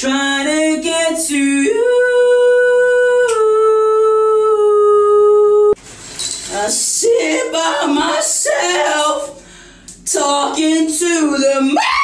trying to get to you. I sit by myself, talking to the man.